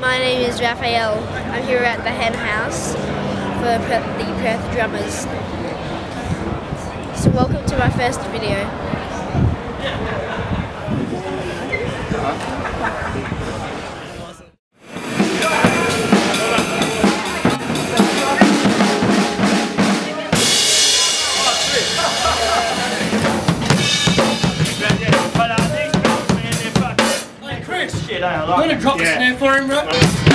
My name is Raphael. I'm here at the Hen House for the Perth Drummers. So welcome to my first video. Uh-huh. You gonna drop the snare for him, bro?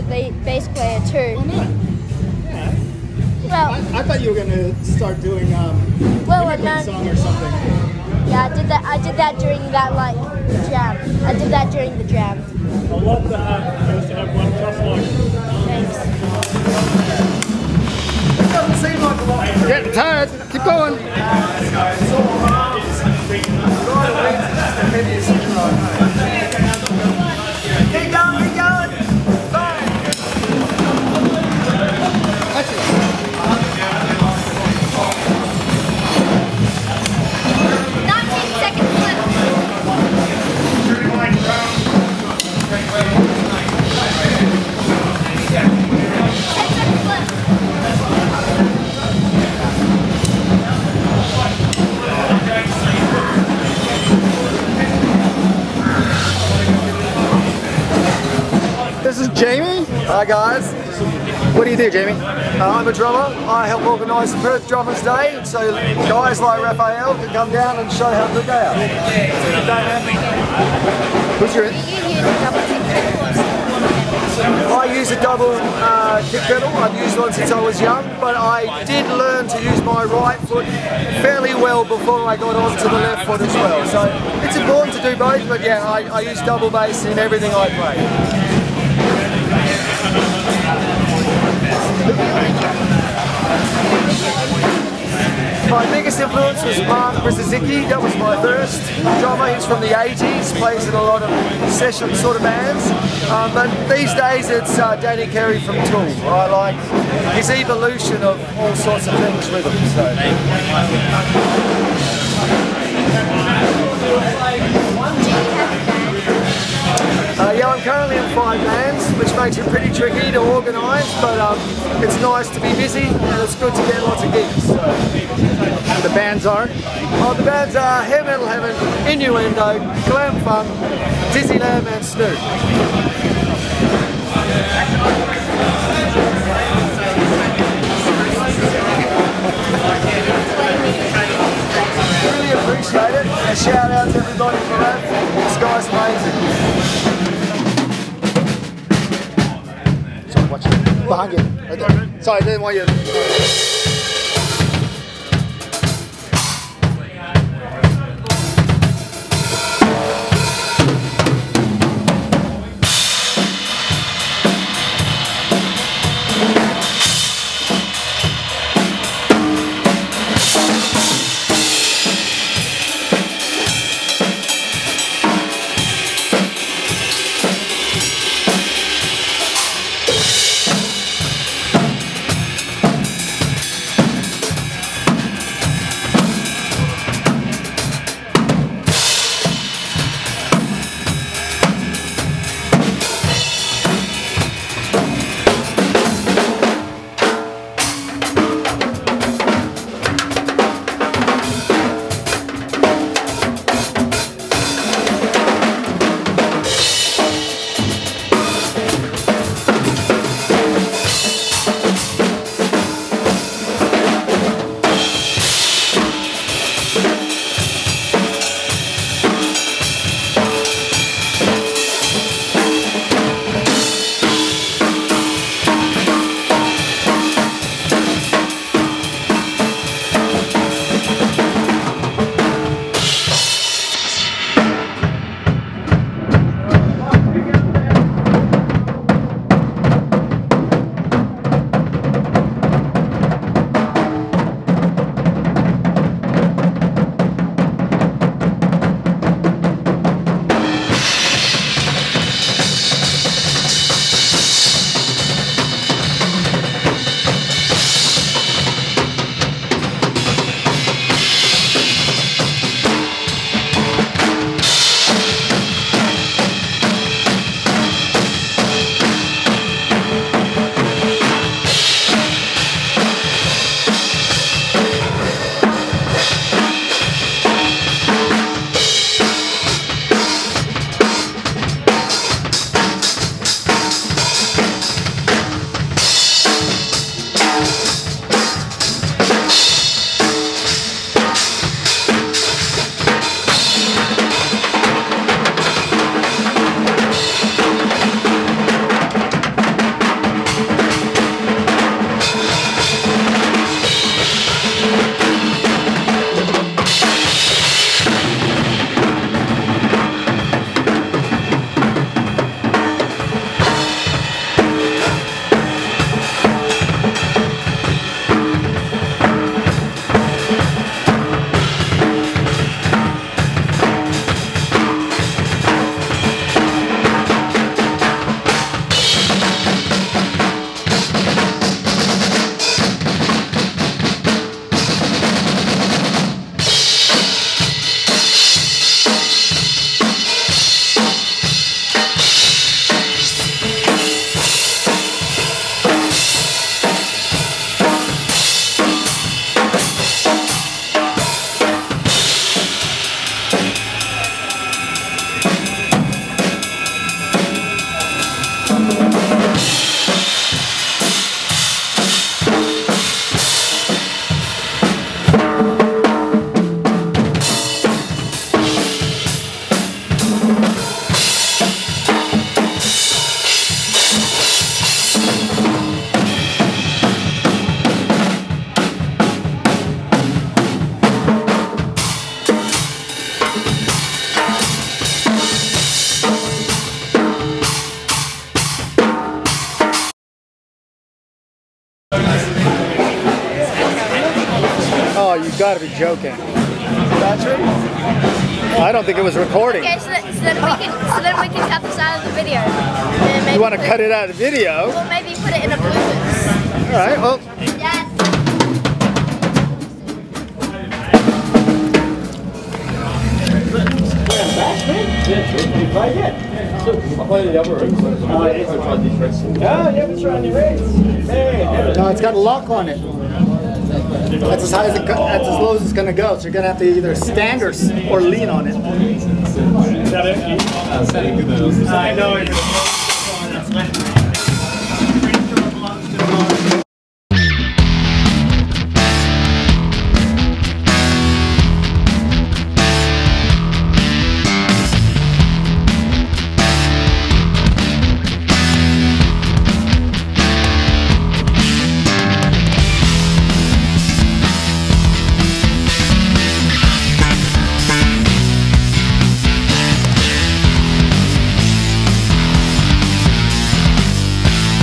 With the bass player too. Why not? Yeah. Well, I, I thought you were gonna start doing um, well, I immigrant song or something. Yeah, I did that. I did that during that like jam. I did that during the jam. I love the hat. I used to have one just like Thanks. Doesn't seem like a lot. Getting tired. Keep going. Hi guys, What do you do, Jamie? uh, I'm a drummer. I help organise the Perth Drummers Day, so guys like Raphael can come down and show how good they are. Who's your? You use a double kick pedal or single I use a double uh, kick pedal. I've used one since I was young, but I did learn to use my right foot fairly well before I got onto the left foot as well. So it's important to do both, but yeah, I, I use double bass in everything I play. My biggest influence was Mark Brzezicki, that was my first drummer, he's from the 80s, plays in a lot of session sort of bands. Um, but these days it's uh, Danny Carey from Tool. I like his evolution of all sorts of things with him. So. Uh, yeah, I'm currently in five bands, which makes it pretty tricky to organise, but um, it's nice to be busy and it's good to get lots of gigs. So. The bands are. Oh, the bands are Hair Metal Heaven, Innuendo, Glam Fun, Lamb and Snoop. Sorry, I didn't want you. Joking. Battery? I don't think it was recording. Okay, so, that, so then we can so then we can cut this out of the video. And maybe You want to put- cut it out of the video? Or maybe put it in a bloopers. All right. Well, Yes. no, it's got a lock on it. That's as high as it. That's as low as it's gonna go. So you're gonna have to either stand or or lean on it. I know it.